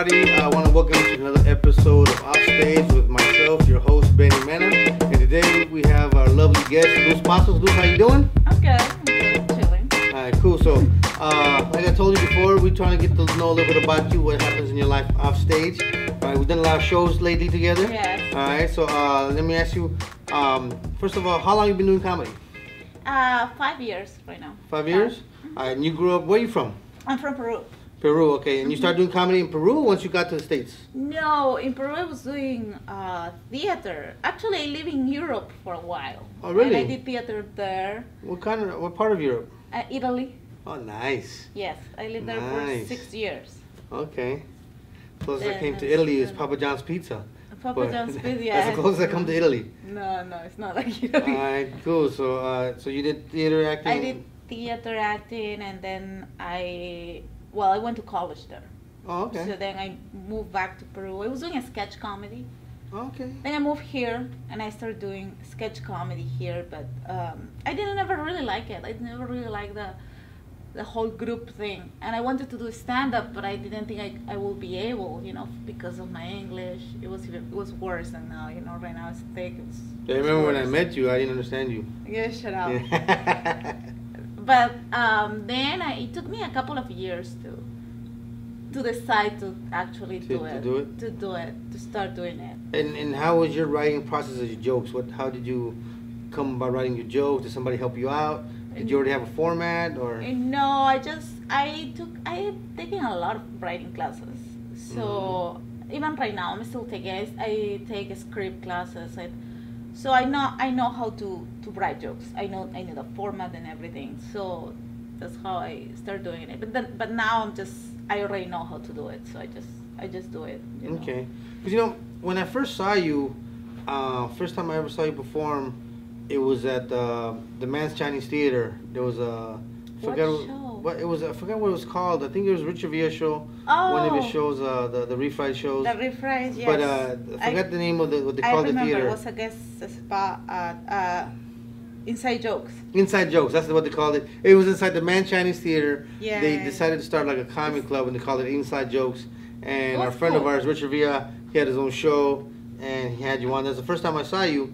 Hey, what's up, everybody? I want to welcome you to another episode of Offstage with myself, your host Beny Mena, and today we have our lovely guest, Luz Pazos. Luz, how you doing? I'm good. I'm good. Chilling. All right, cool. So, uh, like I told you before, we're trying to get to know a little bit about you, what happens in your life off stage. All right, we've done a lot of shows lately together. Yes. All right, so uh, let me ask you, um, first of all, how long you been doing comedy? Uh, five years right now. Five years. All right, and you grew up. Where you from? I'm from Peru. Peru. Okay, and you started doing comedy in Peru once you got to the states. No, in Peru I was doing uh, theater. Actually, I lived in Europe for a while. Oh, really? And I did theater there. What kind of? What part of Europe? Uh, Italy. Oh, nice. Yes, I lived there Nice. for six years. Okay. Closest I came to Italy is. Papa John's Pizza. Papa But John's Pizza. That's the closest I come to Italy. No, no, it's not like All Italy. right, cool. So, uh, so you did theater acting. I did theater acting, and then I well, I went to college there. Oh, okay. So then I moved back to Peru. I was doing a sketch comedy. okay. Then I moved here and I started doing sketch comedy here, but um, I didn't ever really like it. I never really liked the the whole group thing. And I wanted to do stand up, but I didn't think I, I would be able, you know, because of my English. It was even it was worse than now, you know. Right now it's thick. It was, I it was remember when I met you, I didn't understand you. Yeah, shut up. But um, then I, it took me a couple of years to to decide to actually To- do to it, do it? to do it, to start doing it. and and how was your writing process of your jokes? What? How did you come about writing your jokes? Did somebody help you out? Did you already have a format or? Uh, No, I just I took I have taken a lot of writing classes. So Mm-hmm. even right now, I'm still taking I, take script classes. So I know I know how to to write jokes. I know I know the format and everything. So that's how I start doing it. But then but now I'm just I already know how to do it. So I just I just do it. you know. Okay. Because you know, when I first saw you, uh, first time I ever saw you perform, it was at uh, the Mann's Chinese Theater. There was a What show? What it was. I forgot what it was called. I think it was Richard Villa show. Oh, One of his shows, uh, the the refried shows. The rephrase, yes. But uh, I forgot the name of the what they I called the remember theater. it was a guest spot at uh, Inside Jokes. Inside Jokes. That's what they called it. It was inside the Mann Chinese Theater. Yeah. They decided to start like a comedy club and they called it Inside Jokes. And our friend of ours, Richard Villa, he had his own show and he had you on. That's the first time I saw you.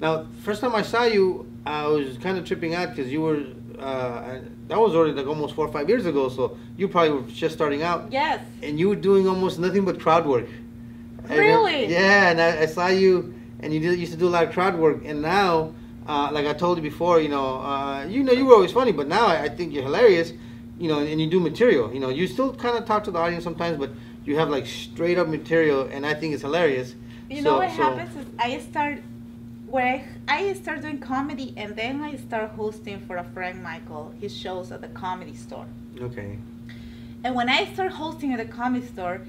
Now, first time I saw you, I was kind of tripping out because you were. Uh, that was already like almost four or five years ago, so you probably were just starting out, Yes. and you were doing almost nothing but crowd work. I Really? yeah, and I, I saw you, and you did, used to do a lot of crowd work, and now, uh, like I told you before, you know, uh, you know, you were always funny, but now I, I think you're hilarious, you know, and you do material. You know, you still kind of talk to the audience sometimes, but you have like straight up material, and I think it's hilarious. You So- know what so- happens is I start where I, I start doing comedy and then I start hosting for a friend Michael his shows at the comedy store. Okay. And when I start hosting at the comedy store,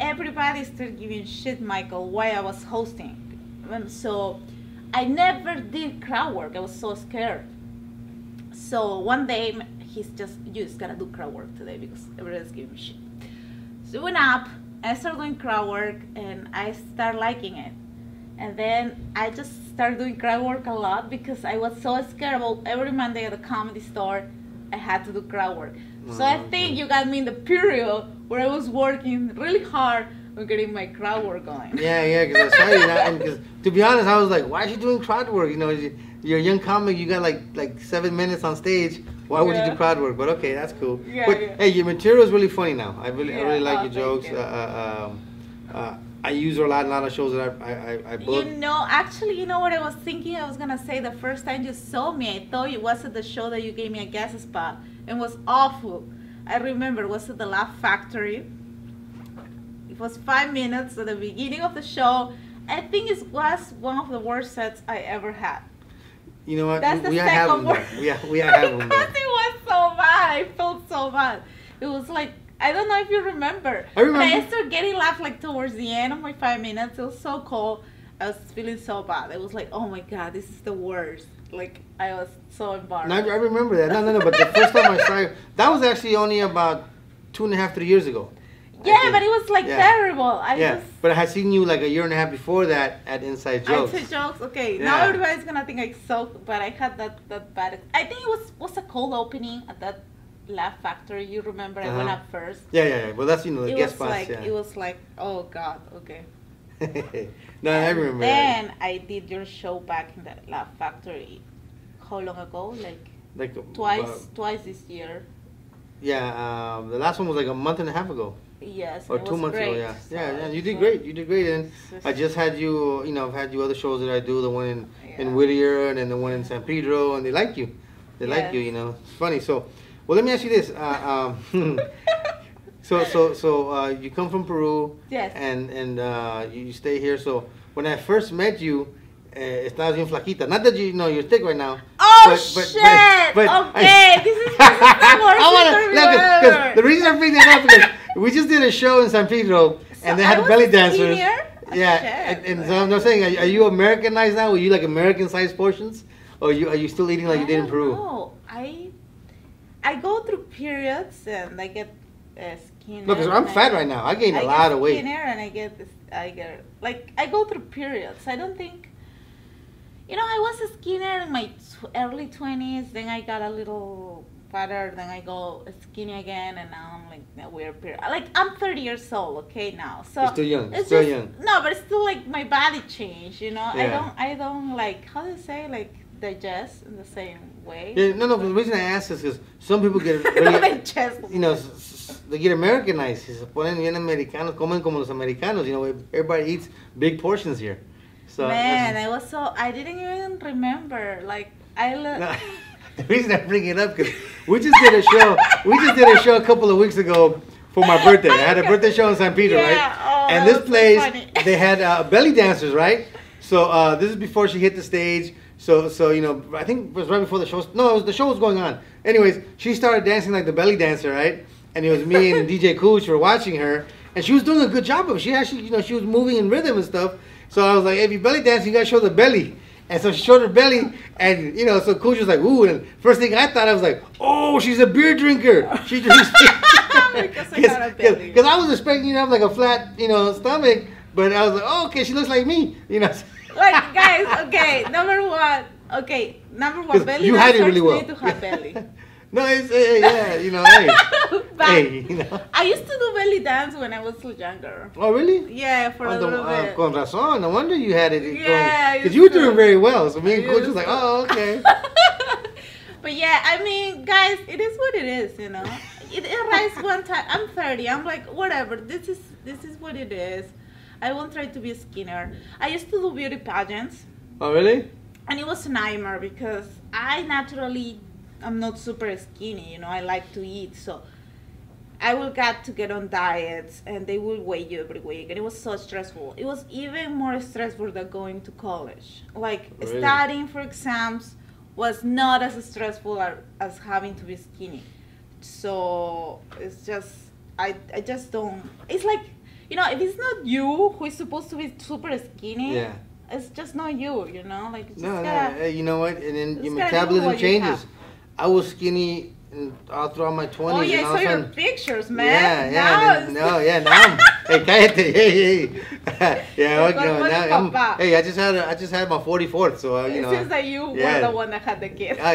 everybody started giving shit Michael why I was hosting. And so I never did crowd work. I was so scared. So one day he's just you just gotta do crowd work today because everybody's giving me shit. So I went up, I started doing crowd work and I started liking it. And then I just started doing crowd work a lot because I was so scared about every Monday at the comedy store I had to do crowd work. So I Oh, think you got me in the period where I was working really hard on getting my crowd work going. Yeah, yeah, because I saw you, and because to be honest, I was like, why is she doing crowd work? You know, you- you're a young comic, you got like like seven minutes on stage. Why would you do crowd work? But okay, that's cool. Yeah, but yeah. hey, your material is really funny now. I really, I really like oh, your jokes. you. Uh, uh, um, uh, I use her a lot a lot of shows that I I, I, I book. You know, actually, you know what I was thinking? I was gonna say the first time you saw me, I thought it was at the show that you gave me a guest spot and was awful. I remember it was at the Laugh Factory. It was five minutes at the beginning of the show. I think it was one of the worst sets I ever had. you know what? That's the we second word. We have, we have them because it was so bad. I felt so bad. It was like I don't know if you remember. I remember. But I started getting laughed like towards the end of my five minutes. It was so cold. I was feeling so bad. It was like, oh my god, this is the worst. Like I was so embarrassed. No, I I remember that. No, no, no. But the first time I saw you, that was actually only about two and a half, three years ago. Yeah, but it was like Yeah. terrible. I yeah, just but I had seen you like a year and a half before that at Inside Jokes. say jokes. Okay, Yeah. now everybody's gonna think I suck, but I had that that bad. I think it was was a cold opening at that Laugh Factory. You remember I went Uh-huh. up first. Yeah, yeah, yeah. Well, that's you know the it guest was spots. like yeah. it was like oh god okay. no, I And remember. that. Then I did your show back in the Laugh Factory. How long ago? Like Like twice, uh, twice this year. yeah, um, the last one was like a month and a half ago, Yes. or two months ago. great. Yeah, So yeah, yeah. You did great. You did great. And I just- had you. You know, I've had you other shows that I do. The one in in Whittier and then the one in San Pedro, and they like you. They like you. You know, it's funny. So, well, let me ask you this. Uh, um, so, so, so uh, you come from Peru. Yes. And and uh, you, stay here. So when I first met you. Uh, estabas bien flaquita. Not that you know you're thick right now. Oh but- but- shit! but- but I- okay, this is, this is the worst I wanna, no, 'cause- 'cause ever. the reason I bring that up because we just did a show in San Pedro and they had I belly dancers. skinnier? Yeah, Shit. and, and so I'm not saying, are, are you Americanized now? Were you like American sized portions, or are you are you still eating like you did in Peru? No, I I go through periods and I get uh. No, because I'm and I fat right now. I gained a I lot of weight. Skinnier and I get this, I get like I go through periods. I don't think. You know, I was a skinnier in my tw- early twenties. Then I got a little fatter. Then I go skinny again, and now I'm like a weird period. Like I'm 30 years old, okay now. So You're still young. it's Still just- young. No, but it's still like my body changed. You know, I don't, I don't like how do you say like digest in the same way. Yeah, no, no. but The reason I ask is because some people get no really, digest. you know, they get Americanized. Se ponen bien americanos, comen como los americanos. You know, everybody eats big portions here. So Man, I was so I didn't even remember. Like I look. No, the reason I bring it up because we just did a show. We just did a show a couple of weeks ago for my birthday. I had a birthday show in San Pedro, Yeah, right? oh, and this was so place, they had uh, belly dancers, right? So uh, this is before she hit the stage. So so you know, I think it was right before the show. No, it was, the show was going on. Anyways, she started dancing like the belly dancer, right? And it was me and DJ Cooch were watching her, and she was doing a good job of it. She actually, you know, she was moving in rhythm and stuff. So I was like, if you belly dance, you gotta show the belly. And so she showed her belly, and you know, so Cooch was like, ooh. And first thing I thought, I was like, oh, she's a beer drinker. She drinks. Because I got a belly. Because I was expecting you to have like a flat, you know, stomach, but I was like, oh, okay, she looks like me, you know. Like guys, okay, number one, okay, number one, belly you hide it really well. need to have belly. no, it's eh, yeah, you know, hey, hey, you know. I used to do belly dance when I was so younger. Oh, really? Yeah, for Oh, a the- little uh, bit. con razón. No wonder you had it Yeah, Because you were doing very well. So me and Cooch was like, oh, okay. but yeah, I mean, guys, it is what it is, you know. It, rises one time. I'm 30. I'm like, whatever. This is this is what it is. I won't try to be skinnier. I used to do beauty pageants, oh, really? and it was a nightmare because I naturally I'm not super skinny. You know, I like to eat, so I will get to get on diets, and they will weigh you every week, and it was so stressful. It was even more stressful than going to college. Like oh, Really? studying for exams was not as stressful as, as having to be skinny. So it's just I I just don't. It's like you know if it's not you who is supposed to be super skinny. Yeah. It's just not you, you know. Like you No, no. gotta, Hey, you know what? And then your metabolism what you changes. I was skinny in, all throughout my 20s. Oh yeah, and I saw your sudden, pictures, man. Yeah, yeah, Now no, yeah, now I'm, hey, cállate, hey, hey, yeah, okay, Con- con now I'm, hey, I just had, a, I just had my 44th, so uh, you it know, seems that you yeah. were the one that had the kid. Ah,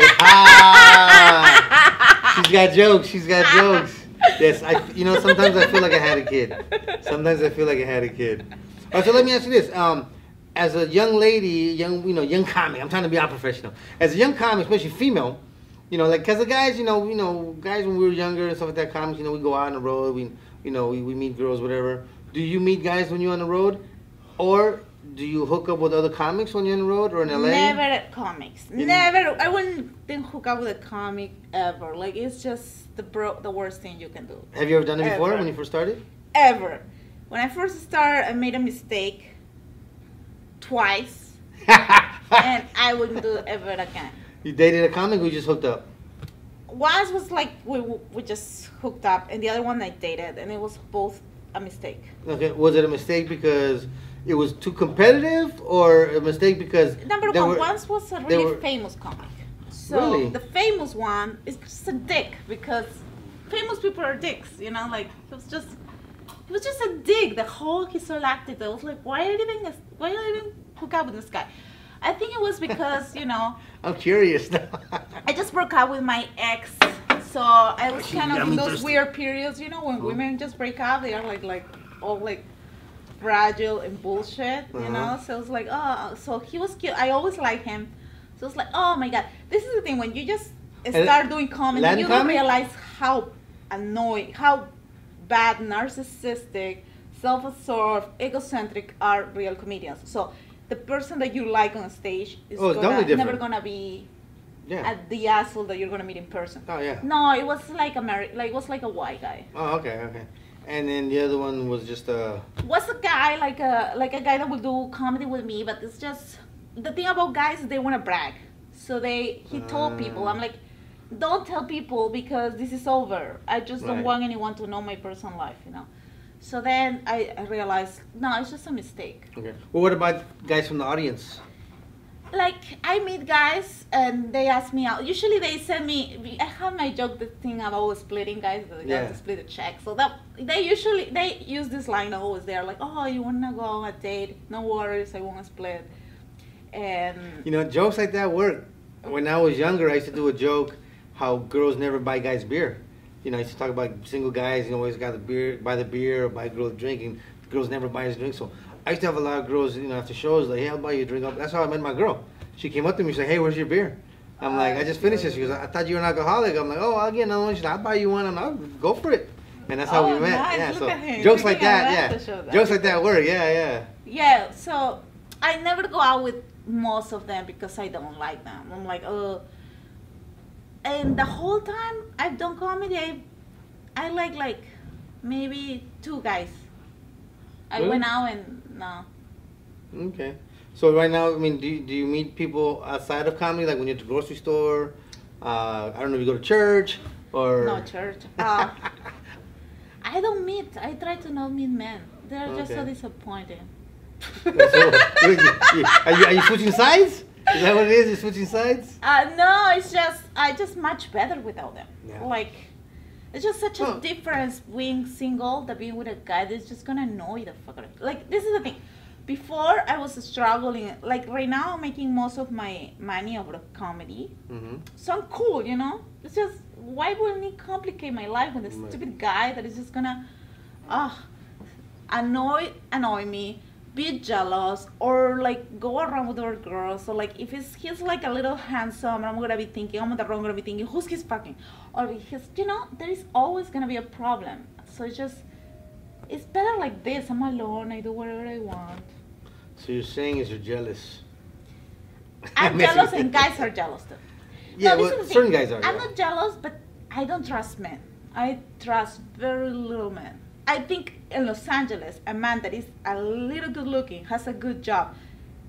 she's got jokes, she's got jokes. Yes, I, you know, sometimes I feel like I had a kid. Sometimes I feel like I had a kid. All right, so let me ask you this: um, as a young lady, young, you know, young comic, I'm trying to be unprofessional. As a young comic, especially female, you know, like, cause the guys, you know, you know, guys when we were younger and stuff like that, comics, you know, we go out on the road, we, you know, we, we meet girls, whatever. Do you meet guys when you're on the road, or do you hook up with other comics when you're on the road or in LA? Never comics. You- Never. I wouldn't think hook up with a comic ever. Like it's just the bro, the worst thing you can do. Have you ever done it before Ever. when you first started? Ever. When I first started, I made a mistake twice, and I wouldn't do it ever again. You dated a comic you just hooked up? Once was like we we just hooked up, and the other one I dated, and it was both a mistake. Okay, was it a mistake because it was too competitive or a mistake because Number one, were- once was a really were- famous comic. So Really? the famous one is just a dick because famous people are dicks, you know. Like it was just, it was just a dick. The whole he so acted. I was like, why are you even, why are you even hook up with this guy? I think it was because you know I'm curious now. I just broke up with my ex So I was She kind of got in those thirsty. weird periods, you know, when Mhm. women just break up, they are like like all like fragile and bullshit, you Uh-huh. know. So it was like, oh, so he was cute. I always like him. So it's like, oh my god, this is the thing when you just start doing comedy, you don't realize how annoying, how bad, narcissistic, self-absorbed, egocentric are real comedians. So the person that you like on stage is Oh, gonna, definitely never gonna be Yeah. at the asshole that you're gonna meet in person. Oh yeah. No, it was like a Ameri- like it was like a white guy. Oh okay okay. And then the other one was just a. Was a guy like a like a guy that would do comedy with me, but it's just the thing about guys is they want to brag. So they he told people, Ah. I'm like, don't tell people because this is over. I just don't want anyone to know my personal life, you know. So then I, I realized no, it's just a mistake. Okay. Well, what about guys from the audience? like I meet guys and they ask me out. Usually they send me. I have my joke the thing about splitting guys. That they have Yeah. to split the check. So that they usually they use this line always. They're like, oh, you wanna go on a date? No worries, I won't split. And You know, jokes like that work. When I was younger, I used to do a joke how girls never buy guys beer. You know, I used to talk about single guys. You know, always got the beer, buy the beer, or buy a girls drinking. Girls never buy us drink. So I used to have a lot of girls. You know, after shows, like, hey, I'll buy you a drink. That's how I met my girl. She came up to me. She's like, hey, where's your beer? I'm like, I just finished it. She goes, I thought you were an alcoholic. I'm like, oh, I'll get another one. She's like, I'll buy you one. I'm like, "Oh, go for it. And that's how Oh, we met. nice. Yeah, Look so jokes like that, yeah. that. Jokes like that work, yeah, yeah. yeah, so I never go out with most of them because I don't like them. I'm like, oh. And the whole time I've done comedy, I, I like like maybe two guys. I Really? went out and no. Okay. So right now, I mean, do you, do you meet people outside of comedy, like when you're at the grocery store? Uh, I don't know if you go to church or. No church. Uh, I don't meet. I try to not meet men. They're just so Okay. disappointing. So, are, you, are you switching sides? Is that what it is? You're switching sides? Uh, no, it's just I just much better without them. Yeah. Like, it's just such a difference being single than being with a guy that's just gonna annoy the fuck out of Like, this is the thing. Before I was struggling. Like right now, I'm making most of my money over comedy, Mm-hmm. so I'm cool. You know, it's just why wouldn't it complicate my life with a stupid guy that is just gonna, ah, annoy annoy me be jealous or like go around with other girls so like if it's he's like a little handsome i'm gonna be thinking i'm on the wrong gonna be thinking who's he's fucking or he's you know there is always gonna be a problem so it's just it's better like this i'm alone i do whatever i want So you're saying is you're jealous? i'm jealous and guys are jealous too Yeah, this well, is the thing. certain guys are. i'm yeah. not jealous but i don't trust men i trust very little men i think in los angeles a man that is a little good looking has a good job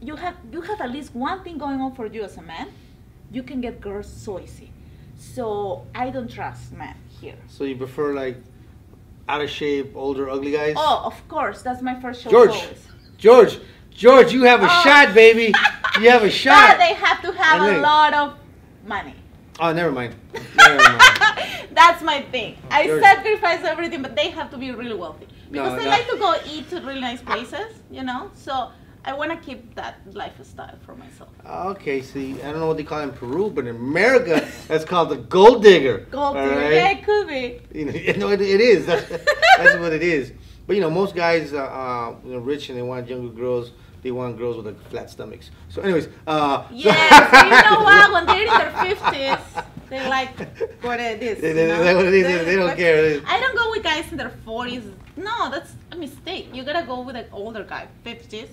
you have you have at least one thing going on for you as a man you can get girls so easy so i don't trust men here So you prefer like out of shape, older, ugly guys? oh of course that's my first show George. always. George, George, you have a Oh. shot, baby. You have a but shot. they have to have I a lot of money Oh, never mind. Never mind. That's my thing. I Yours. sacrifice everything, but they have to be really wealthy because No, I no. like to go eat to really nice places, you know. So I want to keep that lifestyle for myself. Okay, see, I don't know what they call it in Peru, but in America, that's called the gold digger. Gold digger, right? yeah, it could be. You know, you know, it, it is. That's, that's what it is. But you know, most guys are uh, you know, rich and they want younger girls. They want girls with like flat stomachs. So, anyways, uh, Yeah, so you know what? When they're in their fifties, they like what it is. They- you they- know? that's what they- they don't care. I don't go with guys in their forties. No, that's a mistake. You gotta go with an older guy, fifties.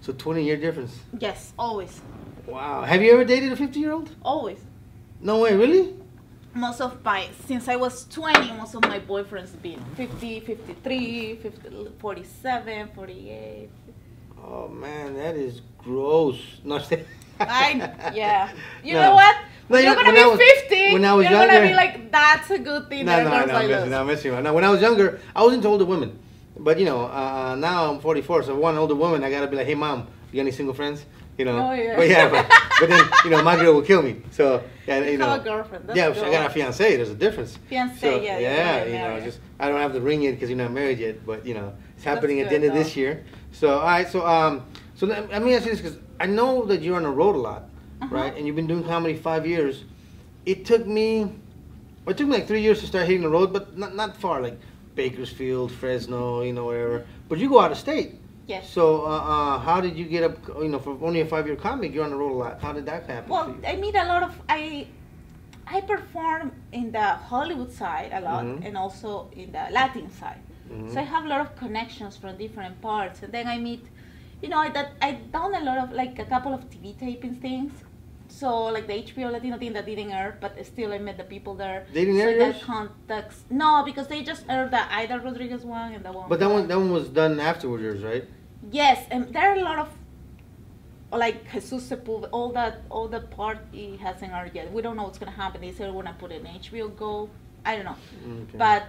so twenty year difference. Yes, always, Wow. Have you ever dated a fifty year old? always. No way, really? most of my since i was 20 most of my boyfriends been 50 53 50, 47 48 Oh man, that is gross. No, i yeah you No. know what No, you're gonna when be was- 50 when I was you're gonna younger- be like that's a good thing No, that no, no, like I'm messing, no, I'm messing around. Now, when I was younger, I was into older women. But, you know, uh, now I'm 44, so if I want an older woman, I gotta be like, hey, mom, you got any single friends? You know? Oh, yeah. But, yeah, but, but then, you know, my girl will kill me. So, yeah, you You know. a girlfriend, that's yeah. I got a fiance. There's a difference. Fiancé, So, yeah, Yeah, you know, just, I don't have the ring yet because you're not married yet, but, you know, it's happening at the end of this year. So, all right, so, um, so let, let me ask you this because I know that you're on the road a lot, Uh-huh. right? And you've been doing comedy five years. It took me It took me like three years to start hitting the road, but not not far, like Bakersfield, Fresno, you know, wherever. But you go out of state. Yes. So, uh, uh, how did you get up? You know, for only a five-year comic, you're on the road a lot. How did that happen? Well? I meet a lot of I. I perform in the Hollywood side a lot, Mhm. and also in the Latin side. Mhm. So I have a lot of connections from different parts, and then I meet, you know, I that I done a lot of like a couple of TV taping things. So like the HBO Latino thing that didn't air, but still I met the people there. They didn't so air contacts. No, because they just aired the Ida Rodriguez one and the one. But that one, that one was done afterwards, right? Yes, and there are a lot of like Jesus Sepulveda, all that, all the part he hasn't aired yet. We don't know what's gonna happen. They said we're gonna put it in HBO Go, I don't know. Mm, okay. But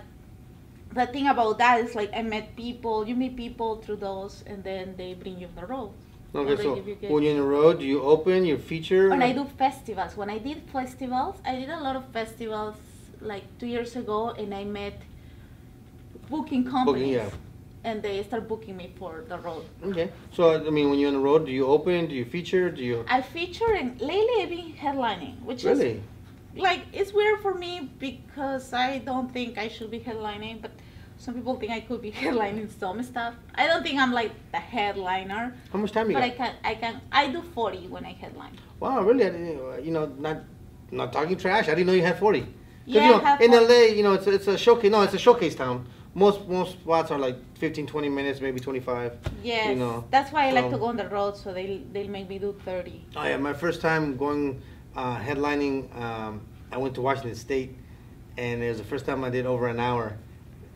the thing about that is like I met people. You meet people through those, and then they bring you on the road. Okay, so you when you're in the road, do you open your feature? And I do festivals. When I did festivals, I did a lot of festivals like two years ago, and I met booking companies, yeah. and they start booking me for the road. Okay. So I mean, when you're on the road, do you open? Do you feature? Do you I feature and lately I've been headlining, which really? is like it's weird for me because I don't think I should be headlining, but some people think I could be headlining some stuff. I don't think I'm like the headliner, How much time you but I got? can I can I do 40 when I headline. Wow, really? I didn't, you know, not not talking trash. I didn't know you had forty. 'Cause, Yeah, you know, I have in 40. LA, you know, it's a, it's a showcase. No, it's a showcase town. Most most spots are like 15, 20 minutes, maybe 25. Yes, You know, that's why I like to go on the road, so they they'll make me do 30. Oh yeah, my first time going uh, headlining, um, I went to Washington State, and it was the first time I did over an hour.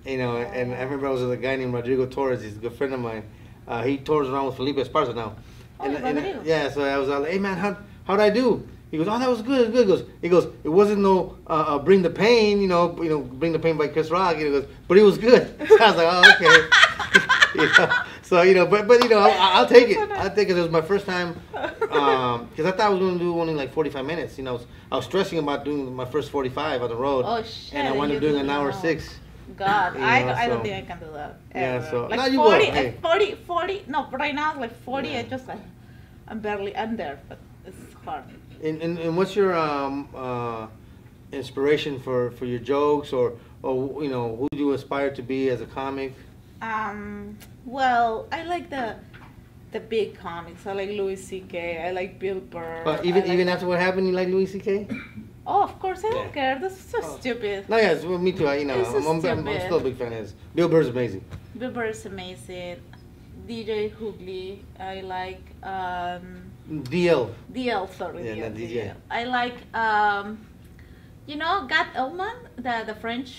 You know, and I remember I was with a guy named Rodrigo Torres. He's a good friend of mine. Uh, he tours around with Felipe Esparza now. Oh, and, and, yeah, so I was like, hey man, how how'd I do? He goes, oh, that was good, good. He goes, he goes, it wasn't no uh, uh, bring the pain, you know, you know, bring the pain by Chris Rock. He goes, but it was good. So I was like, oh, okay. you know, so you know, but but you know, I'll, I'll take it. I'll take it. It was my first time because I thought I was going to do only like 45 minutes. You know, I was, I was stressing about doing my first 45 on the road. Oh shit! And I wound up doing do an hour know. six. God, You I, know, I don't think I can do that. Yeah, so- like No, you will, 40, hey. 40, 40, no, but right now, like 40, Yeah. I just like, I'm barely, I'm there, but it's hard. And, and, and what's your um, uh, inspiration for, for your jokes or, or, you know, who do you aspire to be as a comic? Um, well, I like the the big comics. I like Louis C.K. I like Bill Burr. But even like- even after what happened, you like Louis C.K.? Oh, of course, I don't Yeah. care. That's so Oh. stupid. No, yes, well, me too. I, you know, I'm, I'm, I'm still a big fan of his. Bill Burr's amazing. Bill Burr is amazing. DJ Hughley. I like um, DL. DL. Sorry, Yeah, DL, not DJ. DL. I like um, you know, Gad Elmaleh, the the French,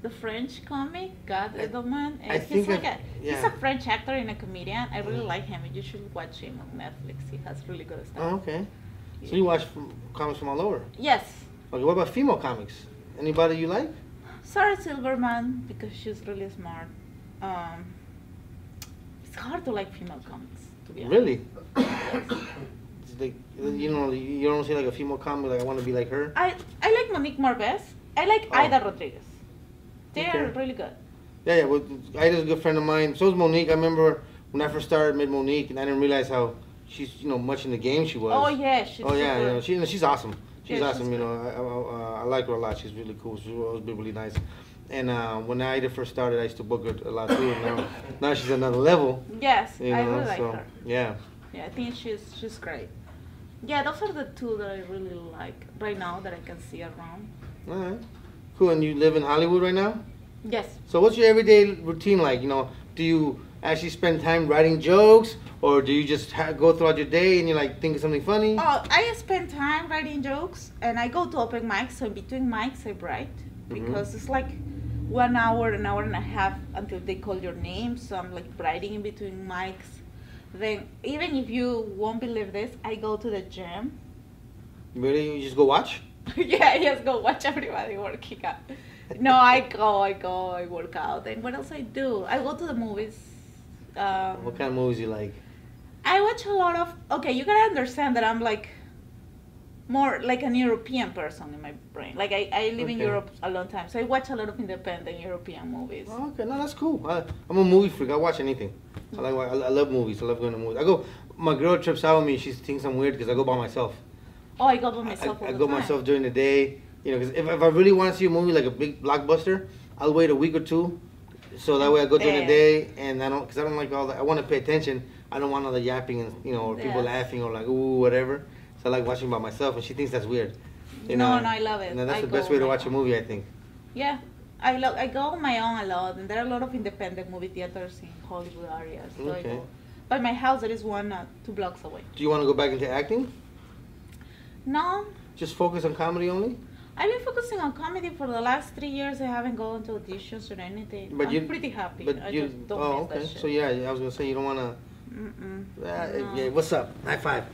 the French comic, Gad I- Elmaleh. I he's think like I've- a he's a French actor and a comedian. I really like him. You should watch him on Netflix. He has really good stuff. Oh, okay. So you watch from, comics from all over. Yes, Okay, what about female comics? Anybody you like? Sarah Silverman because she's really smart. Um, it's hard to like female comics. To be honest. Really? Like, you know, you don't see like a female comic like I want to be like her. I I like Monique Marvez. I like Oh. Ida Rodriguez. They are really good. Yeah, yeah. Well, Ida's a good friend of mine. So is Monique. I remember when I first started, met Monique, and I didn't realize how she's, you know, much in the game she was. Oh yeah, she's oh yeah, you know, she, she's awesome. She's Yeah, awesome. she's you know, I, I, uh, I like her a lot. She's really cool. She's always been really nice. And uh, when Ida first started, I used to book her a lot too. And now, now she's another level. Yes, You I know, really like so her. yeah. Yeah, I think she's she's great. Yeah, those are the two that I really like right now that I can see around. All right. Cool. And you live in Hollywood right now? Yes. So what's your everyday routine like? You know, do you actually spend time writing jokes, or do you just ha- go throughout your day and you like think of something funny? Oh, I spend time writing jokes, and I go to open mics. So in between mics, I write Mhm. because it's like one hour, an hour and a half until they call your name. So I'm like writing in between mics. Then even if you won't believe this, I go to the gym. Really, you just go watch? yeah, I just go watch everybody working out. No, I go, I go, I work out. And what else I do? I go to the movies. Um, What kind of movies you like? I watch a lot of. Okay, you gotta understand that I'm like more like an European person in my brain. Like I, I live in Europe a long time, so I watch a lot of independent European movies. Oh, okay, no, that's cool. I, I'm a movie freak. I watch anything. I like. I, I love movies. I love going to movies. I go. My girl trips out with me. She thinks I'm weird because I go by myself. Oh, I go by I, myself I the go time. myself during the day. You know, because if, if I really want to see a movie like a big blockbuster, I'll wait a week or two, so that way I go during the eh. day, and I don't, because I don't like all that. I want to pay attention. I don't want all the yapping and you know, or people laughing or like ooh whatever. So I like watching by myself, and she thinks that's weird. You No, know? no, I love it. And that's I the best way to watch a movie, I think. Yeah, I love. I go on my own a lot, and there are a lot of independent movie theaters in Hollywood areas. So I Okay. go. By my house, there is one uh, two blocks away. Do you want to go back into acting? No, Just focus on comedy only? I've been focusing on comedy for the last three years. I haven't gone to auditions or anything. But I'm you- pretty happy. But I you, just don't oh, okay. So yeah, I was gonna say you don't want to. Mm-mm. Uh, yeah, what's up? High five.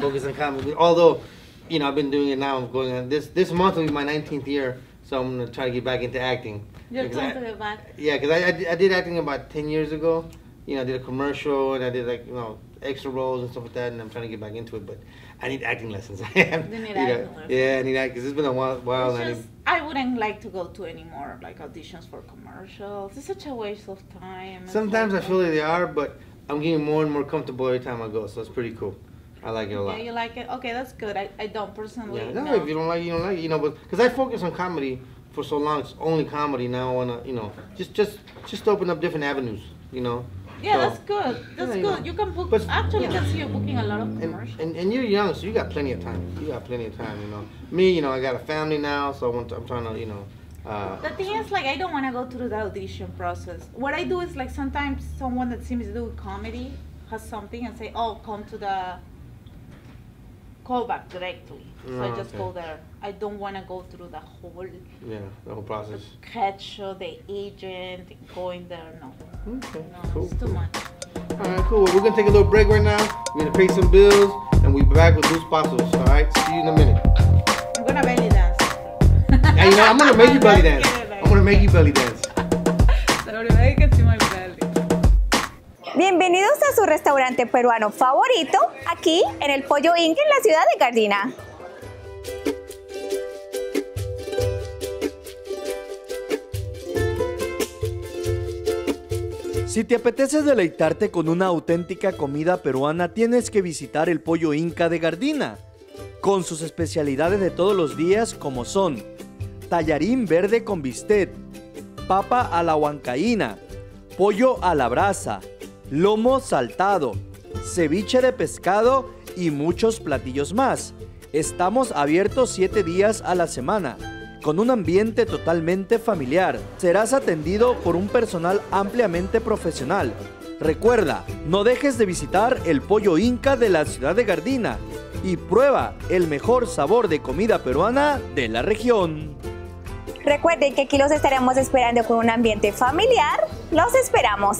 Focus on comedy. Although, you know, I've been doing it now. I'm going on this this month will be my 19th year, so I'm gonna try to get back into acting. You're Because trying I- to get back. Yeah, because I, I, did- I did acting about 10 years ago. You know, I did a commercial and I did like, you know, extra roles and stuff like that, and I'm trying to get back into it, but I need acting lessons. I have, You need know, acting lessons. Yeah, I need acting, because it's been a while. while and I need, I wouldn't like to go to any more like auditions for commercials. It's such a waste of time. Sometimes I feel like they are, but I'm getting more and more comfortable every time I go, so it's pretty cool. I like it a lot. Yeah, you like it? Okay, that's good. I, I don't personally. Yeah, no, no. if you don't like it, you don't like it, you know, but because I focus on comedy for so long, it's only comedy. Now I wanna, you know, just just just open up different avenues, you know. Yeah, So- that's good. That's Yeah, you good. know. You can book. But- actually, yeah. can see you booking a lot of And, and and you're young, so you got plenty of time. You got plenty of time, you know. Me, you know, I got a family now, so I want to, I'm trying to, you know. Uh, the thing is, like, I don't want to go through the audition process. What I do is, like, sometimes someone that seems to do comedy has something and say, "Oh, come to the callback directly." So I Oh, just okay. go there. I don't want to go through the whole yeah, the whole process. catch show, the agent, going there. No, Okay, no, cool. it's too much. All right, cool. Well, we're gonna take a little break right now. We're gonna pay some bills, and we'll be back with Luz Pazos. All right, see you in a minute. I'm gonna belly dance. Yeah, you know, I'm gonna make you belly dance. I'm gonna make you belly dance. Bienvenidos a su restaurante peruano favorito, aquí en el Pollo Inca en la ciudad de Gardina. Si te apetece deleitarte con una auténtica comida peruana, tienes que visitar el Pollo Inca de Gardina, con sus especialidades de todos los días como son tallarín verde con bistec, papa a la huancaína, pollo a la brasa, lomo saltado, ceviche de pescado y muchos platillos más. Estamos abiertos 7 días a la semana, con un ambiente totalmente familiar. Serás atendido por un personal ampliamente profesional. Recuerda, no dejes de visitar el Pollo Inca de la ciudad de Gardina y prueba el mejor sabor de comida peruana de la región. Recuerden que aquí los estaremos esperando con un ambiente familiar. Los esperamos.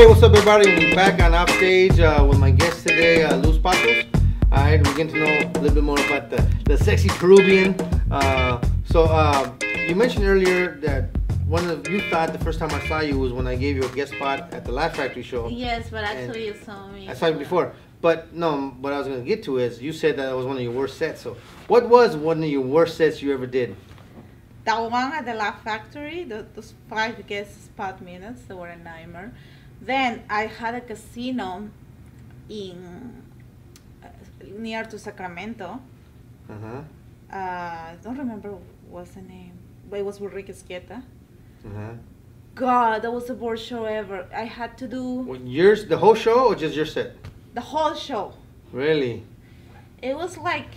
Hey, what's up, everybody? We're back on Offstage uh, with my guest today, uh, Luz Pazos. All right, we're getting to know a little bit more about the, the sexy Peruvian. Uh, so, uh, you mentioned earlier that one of you thought the first time I saw you was when I gave you a guest spot at the Laugh Factory show. Yes, but actually you saw me. I saw you before. But no, what I was going to get to is you said that it was one of your worst sets. So, what was one of your worst sets you ever did? That one at the Laugh Factory, the, those five guest spot minutes, they were a nightmare. Then I had a casino in uh, near to Sacramento. Uh huh. Uh, I don't remember what's the name, but it was with Rick Esqueta. Uh huh. God, that was the worst show ever. I had to do Yours, the whole show, or just your set? the whole show. Really? It was like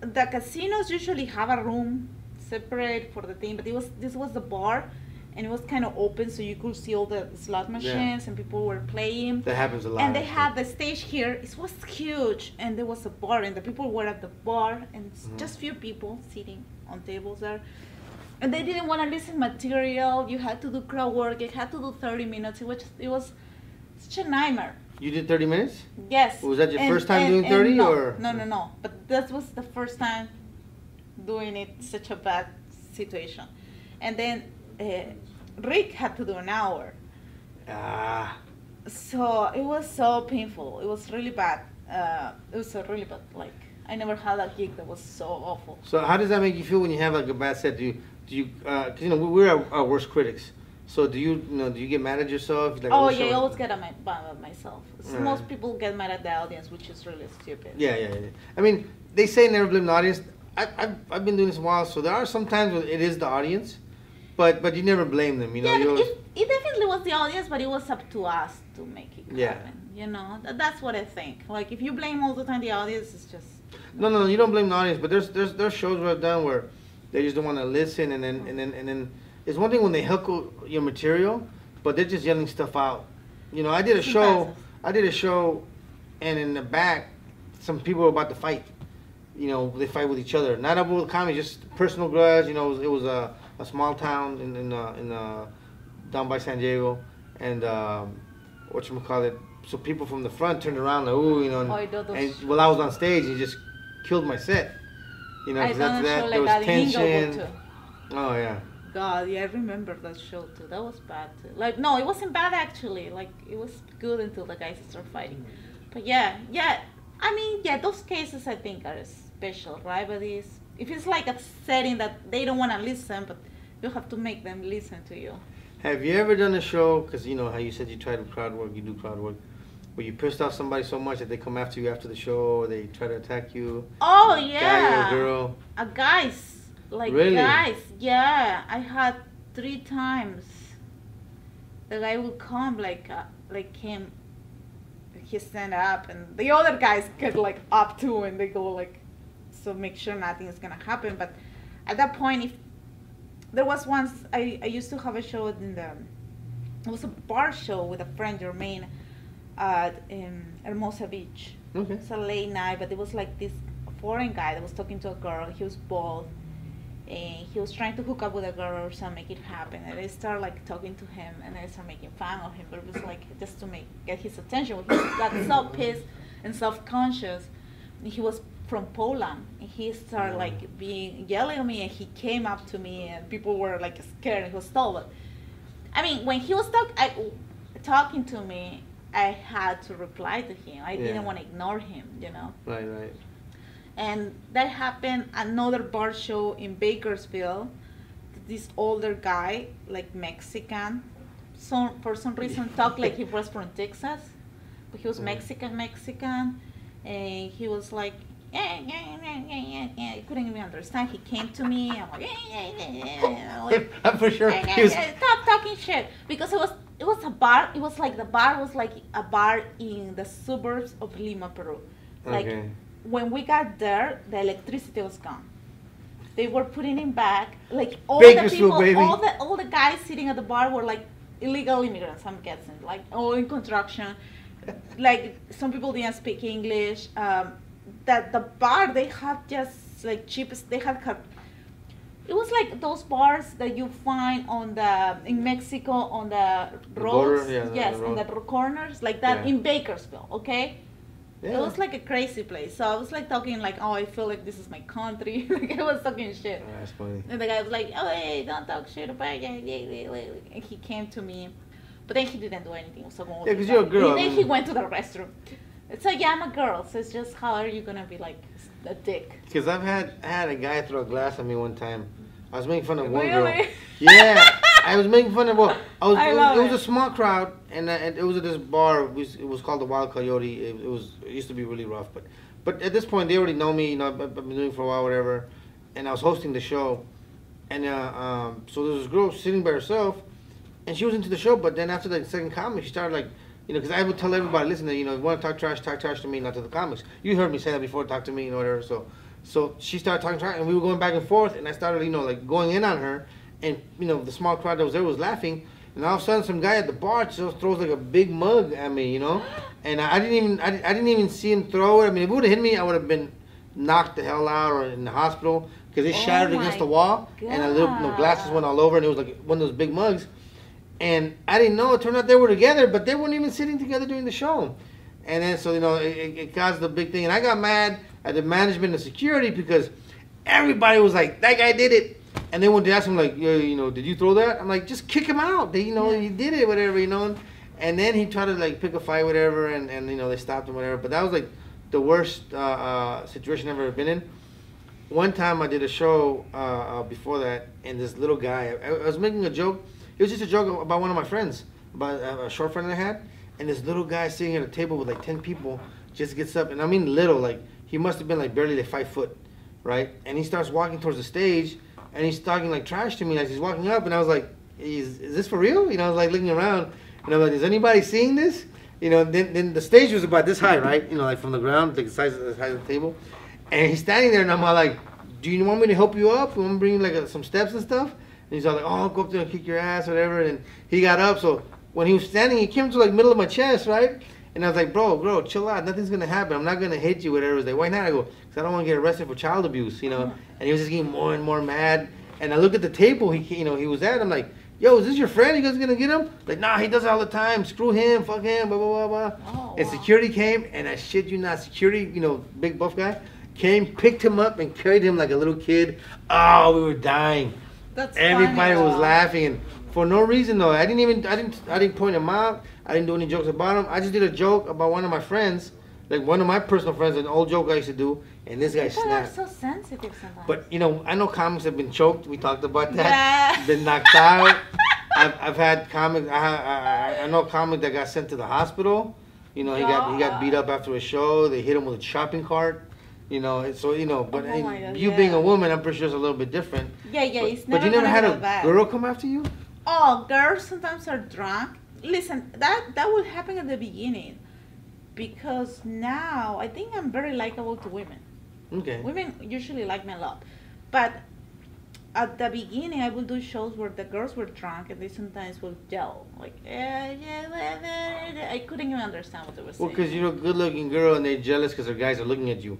the casinos usually have a room separate for the thing, but it was this was the bar, and it was kind of open, so you could see all the slot machines and people were playing. That happens a lot. And they had the stage here. It was huge, and there was a bar, and the people were at the bar, and Mhm. just few people sitting on tables there. And they didn't want to listen material. You had to do crowd work. You had to do thirty minutes. It was it was such a nightmare. You did 30 minutes? Yes. Was that your And- first time and- doing and 30 no, or- No, no, no. But that was the first time doing it such a bad situation. And then uh, Rick had to do an hour. Ah, So it was so painful. It was really bad. Uh, it was so really bad. Like I never had a gig that was so awful. so how does that make you feel when you have like a bad set? Do you do you? Uh, 'cause, you know we're our, our worst critics. So do you, you know do you get mad at yourself? Like, Oh yeah, I always get at my, mad at myself. So. Most people get mad at the audience, which is really stupid. Yeah, yeah, yeah. I mean, they say never blame the audience. I, I've, I've been doing this a while, so there are some times where it is the audience, but but you never blame them. You know, yeah, you always, it, it definitely was the audience, but it was up to us to make it Yeah. happen. You know, Th- that's what I think. Like if you blame all the time the audience, it's just no, no, no, you don't blame the audience. But there's there's there's shows where I've done where they just don't want to listen, and then and then and then it's one thing when they heckle your material, but they're just yelling stuff out. You know, I did a Some show. passes. I did a show, and in the back, some people were about to fight. You know, they fight with each other. Not about the comedy, just personal grudge. You know, it was, it was a, a small town in in uh, in uh, down by San Diego, and um, what you call it. So people from the front turned around like, ooh, you know, and, Oh, I know those- and while I was on stage, he just killed my set. You know, after that there like was that tension. Oh yeah. God, yeah, I remember that show too. That was bad too. Like, no, it wasn't bad actually. Like, it was good until the guys started fighting. But yeah, yeah. I mean, yeah, those cases I think are special, right? If it's like a setting that they don't want to listen, but you have to make them listen to you. Have you ever done a show? Because you know how you said you try to crowd work, you do crowd work. Where you pissed off somebody so much that they come after you after the show, or they try to attack you, Oh guy yeah, or girl. Uh, guys, like Really? guys, yeah. I had three times. The guy would come like uh, like him. He stand up and the other guys get like up too and they go like, so make sure nothing is gonna happen. But at that point, if there was once I, I used to have a show in the it was a bar show with a friend Jermaine at um, Hermosa Beach. Okay. It's a late night, but it was like this foreign guy that was talking to a girl. He was bald, and he was trying to hook up with a girl or something, make it happen. And I started like talking to him, and I started making fun of him, but it was like just to make get his attention. He got so pissed and self-conscious. He was from Poland, and he started like being yelling at me, and he came up to me, and people were like scared. He was tall, but I mean, when he was talk, I, talking to me, I had to reply to him. I Yeah. didn't want to ignore him, you know. Right, right. And that happened another bar show in Bakersfield. This older guy, like Mexican, so for some reason talked like he was from Texas, but he was. Mexican, Mexican, and he was like. Yeah, yeah, yeah, yeah, yeah. I couldn't even understand. He came to me. I'm like, yeah, yeah, yeah, yeah. Like, I'm for sure. yeah, He was, yeah, stop talking shit because it was it was a bar. It was like the bar was like a bar in the suburbs of Lima, Peru. Like okay. when we got there, the electricity was gone. They were putting it back. Like all Bakersfield, the people, baby. all the all the guys sitting at the bar were like illegal immigrants. I'm guessing, like all in construction. like some people didn't speak English. Um, that the bar they had just like cheapest. They had it was like those bars that you find on the in Mexico on the The border, roads. yeah, yes, the on the road. corners like that Yeah. in Bakersfield. Okay. Yeah. It was like a crazy place. So I was like talking like, oh, I feel like this is my country. like I was talking shit. Oh, that's funny. And the guy was like, oh, hey, don't talk shit about yeah. And he came to me, but then he didn't do anything. So Yeah, 'cause you're a girl, And I then mean- he went to the restroom. It's like, yeah, I'm a girl. So it's just how are you gonna be like a dick? Because I've had I had a guy throw a glass at me one time. I was making fun of one girl. Really? Yeah, I was making fun of. Well, I was. I it, was love it was a small crowd, and, uh, and it was at this bar. It was, it was called the Wild Coyote. It, it was. It used to be really rough, but but at this point they already know me. You know, I've, I've been doing it for a while, whatever. And I was hosting the show, and uh, um, so there was this girl sitting by herself, and she was into the show. But then after the second comic, she started like. You know, because I would tell everybody, listen, you know, if you want to talk trash, talk trash to me, not to the comics. You heard me say that before, talk to me, and whatever. So, so she started talking trash, and we were going back and forth, and I started, you know, like going in on her, and you know, the small crowd that was there was laughing, and all of a sudden, some guy at the bar just throws like a big mug at me, you know, and I, I didn't even, I, didn't- I didn't even see him throw it. I mean, if it would have hit me, I would have been knocked the hell out or in the hospital because it Oh shattered against the wall, and a little, you know, glasses went all over, and it was like one of those big mugs. And I didn't know. It turned out they were together, but they weren't even sitting together during the show. And then so you know it, it- caused the big thing, and I got mad at the management and security because everybody was like, "That guy did it." And then when they asked him like, "Yeah, you know, did you throw that?" I'm like, "Just kick him out." They, you know, he did it, whatever, you know. And then he tried to like pick a fight, whatever, and and you know they stopped him, whatever. But that was like the worst uh, uh, situation I've ever been in. One time I did a show uh, uh, before that, and this little guy, I, I was making a joke. It was just a joke about one of my friends, about a, a short friend I had, and this little guy sitting at a table with like ten people just gets up, and I mean little, like he must have been like barely like five foot, right? And he starts walking towards the stage, and he's talking like trash to me as he's walking up, and I was like, "Is, is this for real?" You know, I was like looking around, and I'm like, "Is anybody seeing this?" You know, then then the stage was about this high, right? You know, like from the ground, like the size of the size of the table, and he's standing there, and I'm like, "Do you want me to help you up? You want me to bring like uh, some steps and stuff?" And he's all like, "Oh, I'll go up there and kick your ass, whatever." And he got up, so when he was standing, he came to like middle of my chest, right? And I was like, "Bro, bro, chill out. Nothing's gonna happen. I'm not gonna hit you, whatever." He's like, "Why not?" I go, "Cause I don't want to get arrested for child abuse, you know." And he was just getting more and more mad. And I look at the table he, you know, he was at. I'm like, "Yo, is this your friend? You guys gonna get him?" Like, "Nah, he does it all the time. Screw him, fuck him, blah blah blah blah." Oh, and wow. security came, and I shit you not, security, you know, big buff guy, came, picked him up, and carried him like a little kid. Oh, we were dying. That's Everybody funny, was though. laughing, and for no reason though. I didn't even, I didn't, I didn't point him out. I didn't do any jokes about him. I just did a joke about one of my friends, like one of my personal friends, an old joke I used to do, and this guy People are snapped. so sensitive sometimes. But you know, I know comics have been choked. We talked about that. Yeah. Been knocked out. I've, I've had comics. I, I I know a comic that got sent to the hospital. You know, he got he got beat up after a show. They hit him with a shopping cart. You know, so you know, but Oh God, you being a woman, I'm pretty sure it's a little bit different. yeah, yeah, But, it's but you never had a bad. girl come after you? Oh, girls sometimes are drunk. Listen, that that would happen at the beginning, because now I think I'm very likable to women. Okay. Women usually like me a lot, but at the beginning I will do shows where the girls were drunk and they sometimes will yell like, eh, yeah, blah, blah, blah." I couldn't even understand what they were saying. Well, because you're a good-looking girl and they're jealous because their guys are looking at you.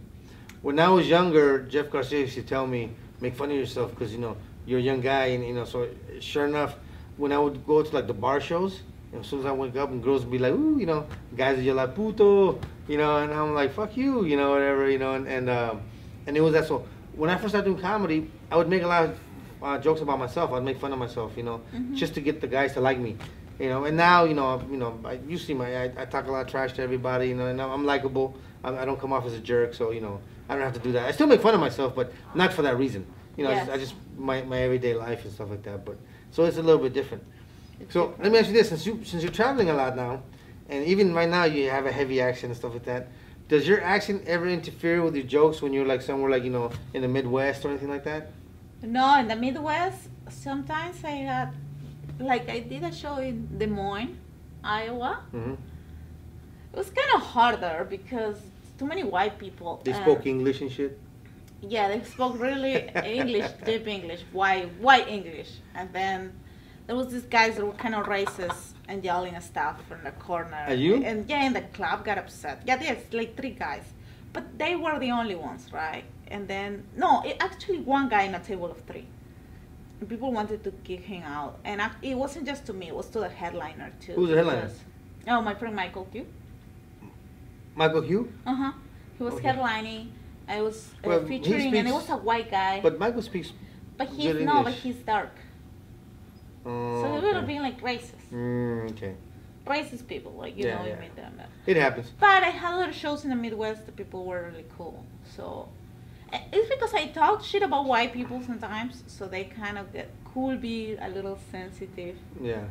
When I was younger, Jeff Garcia used to tell me, make fun of yourself because you know you're a young guy, and you know. So sure enough, when I would go to like the bar shows, and as soon as I wake up and girls would be like, ooh, you know, guys would yell like puto, you know, and I'm like, fuck you, you know, whatever, you know, and and um, and it was that. So when I first started doing comedy, I would make a lot of uh, jokes about myself. I'd make fun of myself, you know, Mhm. just to get the guys to like me. You know, and now you know, you know, I, you see my, I, I talk a lot of trash to everybody, you know, and I'm, I'm likable. I, I don't come off as a jerk, so you know, I don't have to do that. I still make fun of myself, but not for that reason. You know, I, just, I just my, my everyday life and stuff like that. But so it's a little bit different. It's So different. let me ask you this: since you since you're traveling a lot now, and even right now you have a heavy accent and stuff like that, does your accent ever interfere with your jokes when you're like somewhere like you know in the Midwest or anything like that? No, in the Midwest, sometimes I had, like, I did a show in Des Moines, Iowa. hmm It was kind of harder because too many white people. They and- spoke English and shit. Yeah, they spoke really English, deep English, white, white English. And then there was these guys that were kind of racist and yelling and stuff from the corner. At you? And yeah, and the club got upset. Yeah, there's like three guys. But they were the only ones, right? And then, no, it, actually one guy in a table of three. And people wanted to kick him out. And I, it wasn't just to me, it was to the headliner too. Who's the headliner? because- Oh, my friend Michael Q. Michael Hugh, Uh huh. He was Okay. headlining. I was uh, Well, featuring, and it was a white guy. but Michael speaks. But he's no, but he's dark. Oh, so they were okay. being like racist, Mm, okay, racist people, like you Yeah, know, yeah. you meet them. it happens. But I had a lot of shows in the Midwest. The people were really cool. So eh, it's because I talk shit about white people sometimes, so they kind of get could be a little sensitive Yeah.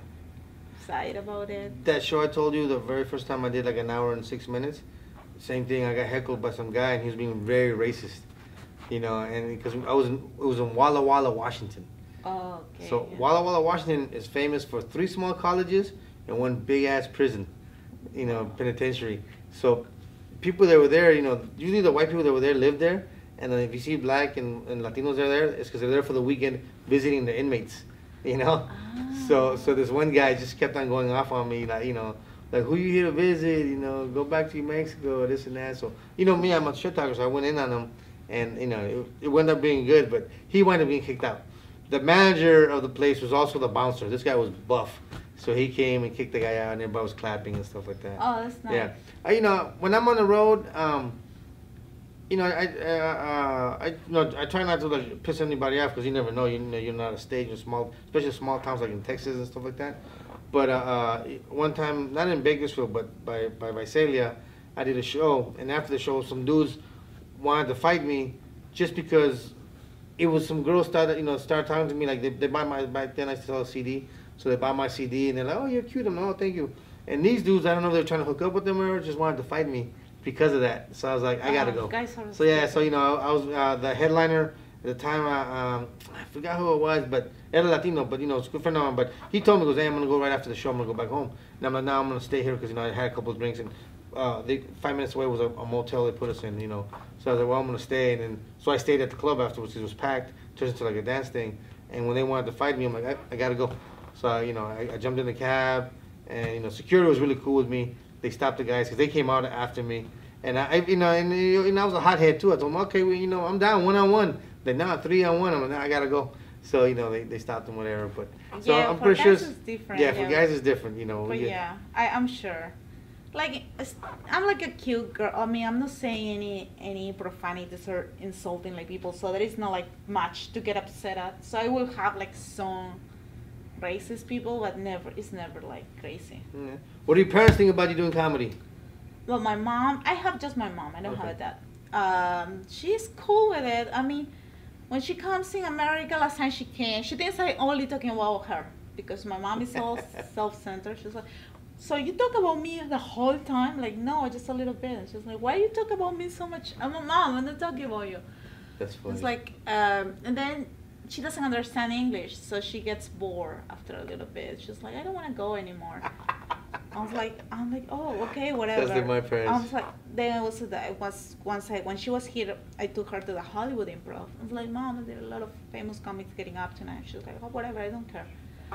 side about it. That show I told you the very first time I did like an hour and six minutes. Same thing. I got heckled by some guy and he was being very racist. You know, and because I was in, it was in Walla Walla, Washington. Oh, okay. So yeah. Walla Walla, Washington is famous for three small colleges and one big ass prison, you know, penitentiary. So people that were there, you know, usually the white people that were there lived there, and then if you see black and, and Latinos that are there, it's because they're there for the weekend visiting the inmates, you know. Ah. So so this one guy just kept on going off on me, like you know, like who you here to visit, you know, go back to Mexico, this and that. So you know me, I'm a shit talker, so I went in on him, and you know it, it wound up being good, but he wound up being kicked out. The manager of the place was also the bouncer. This guy was buff, so he came and kicked the guy out, and everybody was clapping and stuff like that. Oh, that's nice. Yeah, I, you know, when I'm on the road, um, you know, I, uh, uh, I, you know, I try not to like piss anybody off because you never know. You know, you're not a stage in small, especially small towns like in Texas and stuff like that. But uh, uh, one time, not in Bakersfield, but by by Visalia, I did a show, and after the show, some dudes wanted to fight me just because it was some girls started, you know, started talking to me like they, they buy my back then I sell a CD, so they buy my CD and they're like, oh, you're cute. I'm like, oh, thank you. And these dudes, I don't know if they're trying to hook up with them or just wanted to fight me because of that. So I was like, I gotta Oh, go. So yeah, so you know, I was uh, the headliner at the time. I, um, I forgot who it was, but era Latino. But you know, it's a good friend of mine. But he told me, he goes, "Hey, I'm gonna go right after the show. I'm gonna go back home." And I'm like, "No, I'm gonna stay here because you know I had a couple of drinks and uh, they, five minutes away was a, a motel they put us in. You know, so I was like, "Well, I'm gonna stay." And then so I stayed at the club afterwards. It was packed, turned into like a dance thing. And when they wanted to fight me, I'm like, "I, I gotta go." So I, you know, I, I jumped in the cab, and you know, security was really cool with me. They stopped the guys because they came out after me. And I, you know, and, know, I was a hothead too. I told them, okay, well, you know, I'm down one on one. They're now three on one. I'm like, nah, I gotta go. So you know, they, they stopped them whatever. But so Yeah, I'm for pretty sure. guys it's- different, Yeah, for guys it's different. You know. But yeah, I, I'm sure. Like I'm like a cute girl. I mean, I'm not saying any any profanities or insulting like people, so there is not like much to get upset at. So I will have like some racist people, but never it's never like crazy. Yeah. What do your parents think about you doing comedy? Well, my mom, I have just my mom. I don't have a dad. Um, she's cool with it. I mean, when she comes in America, last time she came, she thinks I only talking about her because my mom is all self-centered. She's like, "So you talk about me the whole time?" Like, no, just a little bit. And she's like, "Why you talk about me so much?" I'm a mom. I'm not talking about you. That's funny. It's like, um, and then she doesn't understand English, so she gets bored after a little bit. She's like, I don't want to go anymore. I was like, I'm like, oh, okay, whatever. like my parents. I was like, then I was that it was once I when she was here, I took her to the Hollywood Improv. I was like, Mom, there are a lot of famous comics getting up tonight. She was like, oh, whatever, I don't care.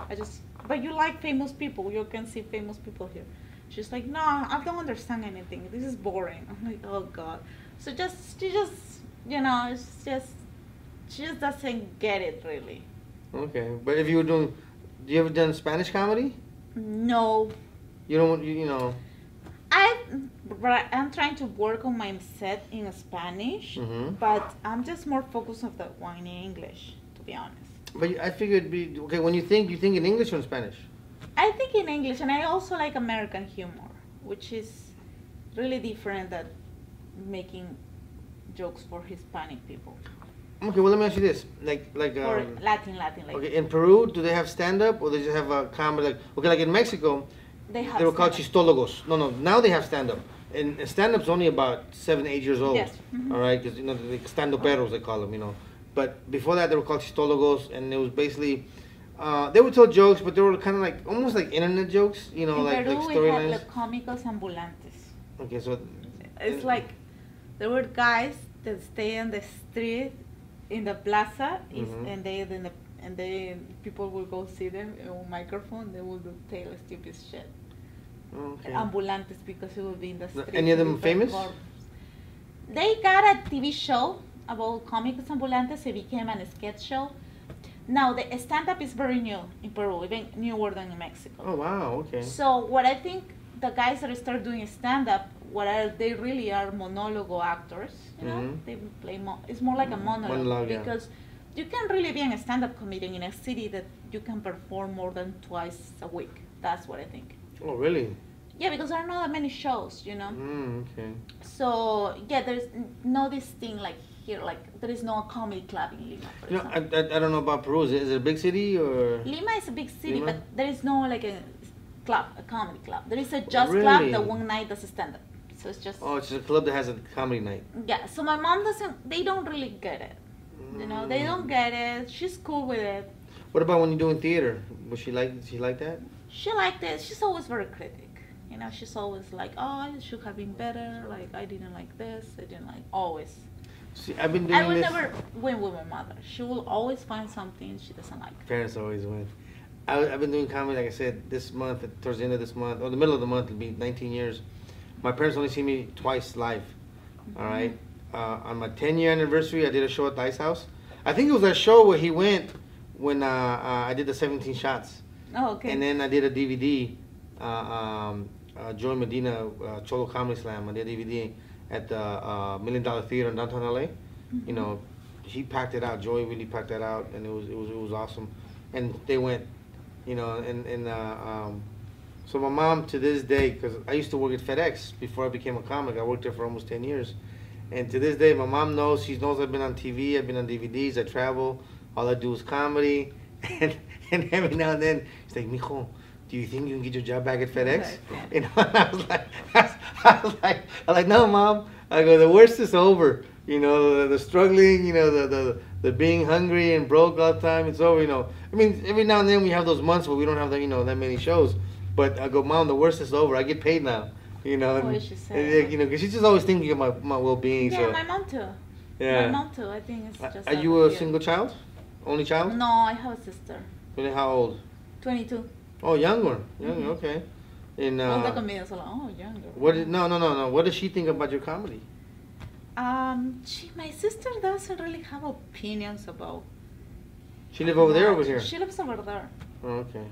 I just, but you like famous people. You can see famous people here. She's like, no, I don't understand anything. This is boring. I'm like, oh God. So just, she just, you know, it's just, she just doesn't get it really. okay, but if you were doing, do you ever done Spanish comedy? No, You don't, you, you know. I, I'm trying to work on my set in Spanish, Mhm. but I'm just more focused on the one in English, to be honest. But I figured, be okay. When you think, you think in English or in Spanish? I think in English, and I also like American humor, which is really different than making jokes for Hispanic people Okay, well let me ask you this, like, like, or um, Latin, Latin. Like okay, in Peru, do they have stand up or do they just have a comedy? Like, okay, like in Mexico, they have. they were called stand-up. chistólogos. No, no, now they have stand up. And, and stand up's only about seven, eight years old. Yes, mhm. All right, because you know the stand uperos they call them, you know. But before that, they were called chistólogos, and it was basically uh, they would tell jokes, but they were kind of like almost like internet jokes, you know, In like Peru, like we had storylines. los cómicos ambulantes. Okay, so It's like there were guys that stay on the street in the plaza, is, Mhm. and they then the, and they people will go see them on microphone. They will tell stupid shit. Okay. Ambulantes because it will be in the street. any of them famous? They got a TV show about comics Ambulantes. It became a sketch show. Now the stand-up is very new in Peru, even newer than in Mexico. Oh wow, okay. So what I think the guys that start doing stand up, what are they really are monologue actors. You know, Mhm. they play. Mo- it's more like a monologue, Monologue, yeah. because you can really be in a stand up comedian in a city that you can perform more than twice a week. That's what I think. Oh really? Yeah, because there are not that many shows. You know. Mm, okay. So yeah, there's no this thing like here, like there is no comedy club in Lima. For You know, I. I, I don't know about Peru. Is it, is it a big city or? Lima is a big city, Lima? but there is no like a club, a comedy club. There is a just Really? club that one night does a stand up. So it's just Oh, it's a club that has a comedy night. yeah. So my mom doesn't. They don't really get it. You know, they don't get it. She's cool with it. What about when you're doing theater? Was she like? Did she like that? She liked it. She's always very critic. You know, she's always like, oh, it should have been better. Like I didn't like this. I didn't like always. See, I've been doing I will this. never win with my mother. She will always find something she doesn't like. Parents always win. I, have been doing comedy, like I said, this month, towards the end of this month, or the middle of the month, it'll be 19 years. My parents only see me twice live. All right. Uh, on my 10 year anniversary, I did a show at Dice House. I think it was that show where he went when uh, uh, I did the 17 shots. Oh, okay. And then I did a DVD, uh, um, uh, Joey Medina, uh, Cholo Comedy Slam. I did a DVD. at the uh, Million Dollar Theater in downtown LA. You know, he packed it out. Joey really packed that out, and it was it was it was awesome. And they went, you know, and and uh, um, so my mom to this day, because I used to work at FedEx before I became a comic. I worked there for almost ten years, and to this day, my mom knows. She knows I've been on TV. I've been on DVDs. I travel. All I do is comedy, and and every now and then she's like, "Mijo, do you think you can get your job back at FedEx?" You know, and I was like, I was like, I'm like, no, mom. I go, the worst is over. You know, the, the struggling. You know, the, the the being hungry and broke all the time. It's over. You know, I mean, every now and then we have those months where we don't have that, you know, that many shows. But I go, mom, the worst is over. I get paid now. You know, and, and, you know, because she's just always thinking of my, my well being. Yeah, so my mom too. yeah. My mom too. I think it's Are- just. Are you a fear. single child? Only child? No, I have a sister. Really, How old? Twenty-two. Oh, younger. Younger. Mhm. Okay. And uh, at me. It's oh, younger. what? No, no, no, no. What does she think about your comedy? Um, she, my sister doesn't really have opinions about. She live over there, or over here. She lives over there. Oh, okay.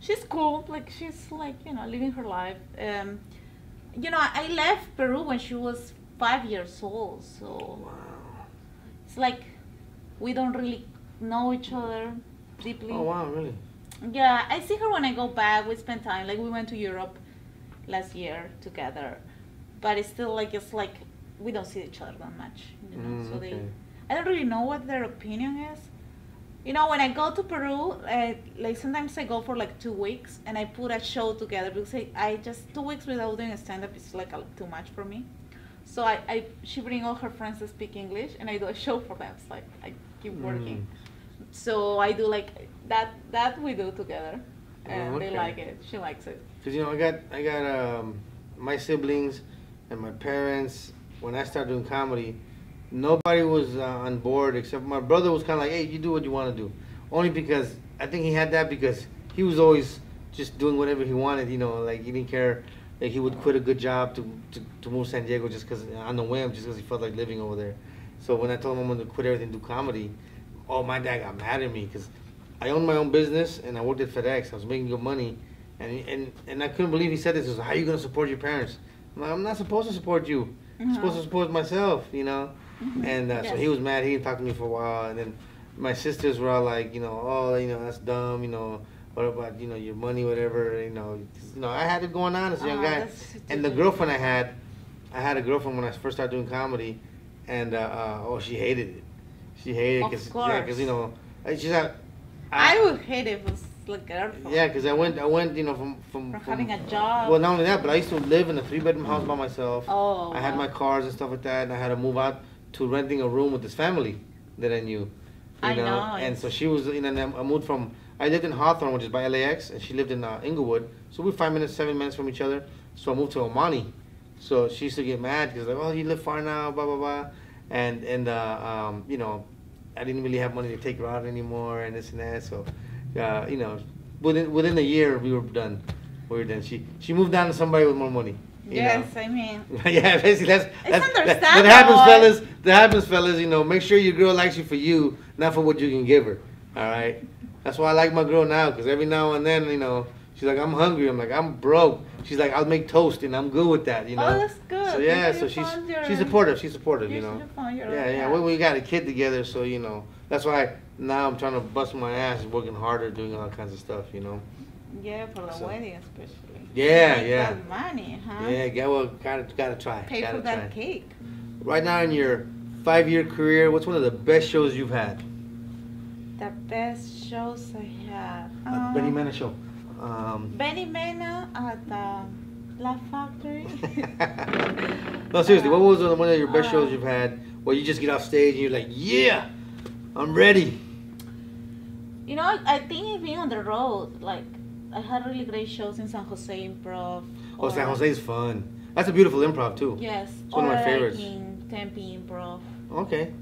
She's cool. Like she's like you know living her life. Um, you know, I left Peru when she was five years old, so Wow. it's like we don't really know each other deeply. Oh wow, really? Yeah, I see her when I go back. We spend time. Like we went to Europe last year together, but it's still like it's like we don't see each other that much. You know, Mm, so they. I don't really know what their opinion is. You know, when I go to Peru, uh, like sometimes I go for like two weeks and I put a show together because I, I just two weeks without doing a stand up is like a, too much for me. So I, I she bring all her friends to speak English and I do a show for them. It's like I keep working. So I do like that that we do together, and Oh, they like it. She likes it. Cause you know I got I got um, my siblings and my parents. When I started doing comedy, nobody was uh, on board except my brother was kind of like, "Hey, you do what you want to do," only because I think he had that because he was always just doing whatever he wanted. You know, like he didn't care. Like he would quit a good job to to, to move to San Diego just because on the whim, just because he felt like living over there. So when I told him I'm going to quit everything, do comedy, oh my dad got mad at me because I owned my own business and I worked at FedEx. I was making good money, and and and I couldn't believe he said this. He was, How are you going to support your parents? I'm like, I'm not supposed to support you. I'm supposed to Uh-huh. support myself, you know. Mhm. And uh, so he was mad. He didn't talk to me for a while, and then my sisters were all like, you know, oh, you know, that's dumb, you know. What about you know your money, whatever, you know. You know, I had it going on as a young Ah, guy. And the girlfriend I had, I had a girlfriend when I first started doing comedy, and uh, uh, oh, she hated it. She hated it because course. you know, she's not. I would hate it if it was like. Yeah, because I went, I went, you know, from from, From having a job. Well, not only that, but I used to live in a three bedroom house by myself. Oh. I had wow. my cars and stuff like that, and I had to move out to renting a room with this family that I knew. You I know, And so she was, in know, and I moved from. I lived in Hawthorne, which is by LAX, and she lived in uh, Inglewood. So we're five minutes, seven minutes from each other. So I moved to Omani. So she used to get mad because like, oh, you live far now, blah blah blah, and and uh, um, you know, I didn't really have money to take her out anymore, and this and that. So, uh, you know, within within a year we were done. We were done. She she moved down to somebody with more money. you know. Yes, I mean. yeah, basically that's, It's that's that, that happens, fellas. That happens, fellas. You know, make sure your girl likes you for you, not for what you can give her. All right. That's why I like my girl now, because every now and then, you know, she's like, I'm hungry. I'm like, I'm broke. She's like, I'll make toast, and I'm good with that. You know. Oh, that's good. So yeah, so she's your- she's supportive. She's supportive. You You know. should have found your Yeah, yeah. We, we got a kid together, so you know. That's why now I'm trying to bust my ass, working harder, doing all kinds of stuff. You know. Yeah, for the So- wedding especially. Yeah, yeah. that money, huh? Yeah, get well, gotta gotta try. Pay gotta for that cake. Right now in your five year career, what's one of the best shows you've had? The best shows I have. Uh, Beny Mena show. Um, Beny Mena at the Laugh Factory. no, seriously, what was one of your best Uh, shows you've had where you just get off stage and you're like, yeah, I'm ready? You know, I think being on the road, like I had really great shows in San Jose Improv. Oh, San Jose is fun. That's a beautiful improv too. Yes, It's one of or my favorites. in Tempe Improv. Okay.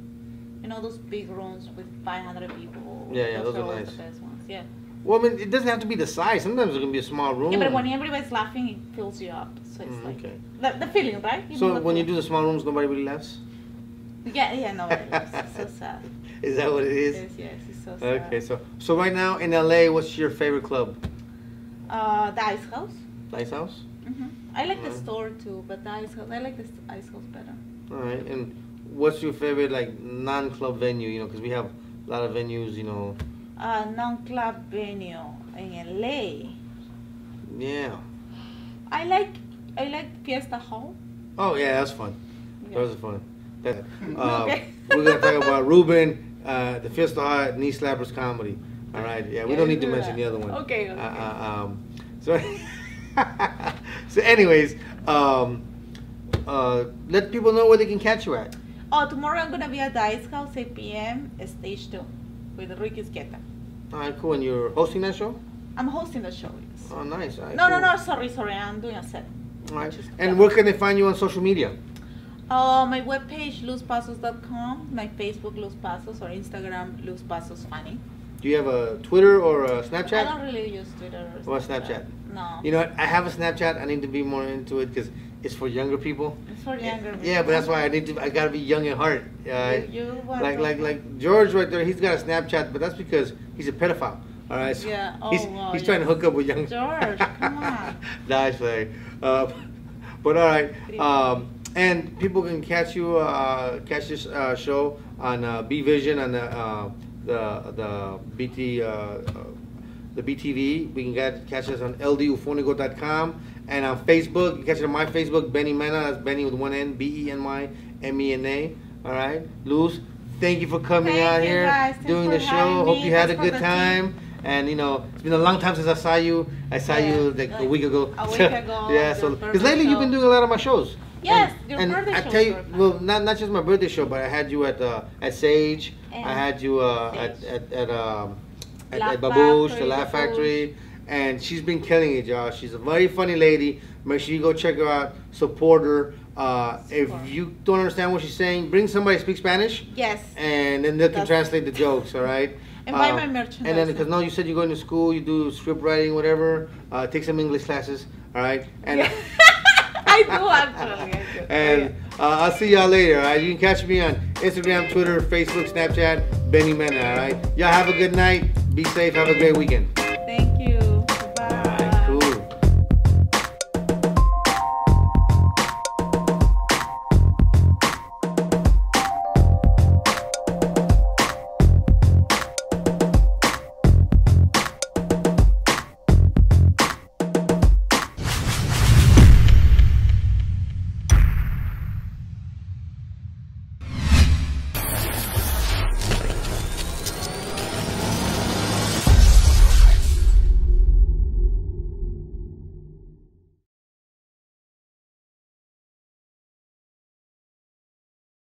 You know those big rooms with 500 people. Yeah, yeah, those are always nice. the best ones. Yeah. Well, I mean, it doesn't have to be the size. Sometimes it can be a small room. Yeah, but when everybody's laughing, it fills you up. So it's Mm, like okay. the, the feeling, right? You So the when you do the small rooms, nobody really laughs. Yeah, yeah, no, it's so sad. Is that what it is? Yes, yes, it's so sad. Okay, so so right now in LA, what's your favorite club? Uh, the Ice House. The Ice House. hmm I like the Mhm. store too, but the ice house. I like the ice house better. All right. And what's your favorite like non-club venue? You know, because we have a lot of venues. You know. Uh, non-club venue in LA. Yeah. I like I like Fiesta Hall. Oh yeah, that's fun. Yeah. Those are fun. That, uh, Okay. we're gonna talk about Ruben, uh, the Fiesta Hall, Knee Slappers comedy. All right. Yeah, we Yeah, don't need to do mention that. the other one. Okay, Uh, okay. uh, um, so, so anyways, um, uh, let people know where they can catch you at. Oh, tomorrow I'm gonna be at the Ice House 8 p.m. Stage two with Ricky. All right, cool. And you're hosting that show? I'm hosting the show. yes. Oh, nice. Right, No, no, cool. no. Sorry, sorry. I'm doing a set. All right. And where can they find you on social media? Uh, my webpage luzpazos.com, my Facebook Luz Pazos or Instagram Luz Pazos Funny. Do you have a Twitter or a Snapchat? I don't really use Twitter or Or Snapchat? No. You know what? I have a Snapchat. I need to be more into it because it's for younger people. it's for younger. People. Yeah, but that's why I need to. I gotta be young at heart. Uh, You, you like like like George right there. He's got a Snapchat, but that's because he's a pedophile. All right. So Yeah, oh, he's wow, he's yeah. trying to hook up with young. George, come on. Nice play. Uh, but all right. Um, and people can catch you uh, catch this uh, show on uh, B Vision on the uh, the the BT. Uh, uh, the BTV. We can get, catch us on ldufonico.com and on Facebook. You catch it on my Facebook, Beny Mena. That's Beny with one N, B E N Y M E N A. All right, Luz, thank you for coming Thank out you, here guys. Doing the show. Hope you had a Thanks good time. And you know, it's been a long time since I saw you. I saw Yeah, you like, a week ago. a week ago, yeah, so because birthday lately you've been doing a lot of my shows. Yes, and, your and birthday I shows tell you, fun. well, not not just my birthday show, but I had you at uh, at Sage. I had you uh, at Sage. at at um, at, at Babouche, the Laugh. Factory, and she's been killing it, y'all. She's a very funny lady. Make sure you go check her out, support her. Uh, if you don't understand what she's saying, bring somebody who speaks Spanish, Yes. and then they can That's- translate the jokes. All right. And buy Uh, my merchandise. And then because no, you said you're going to school, you do script writing, whatever. Uh, take some English classes. All right. And. Yeah. I do actually. And uh, I'll see y'all later. All right, you can catch me on Instagram, Twitter, Facebook, Snapchat, Beny Mena. All right, y'all have a good night. Be safe. Have a great weekend.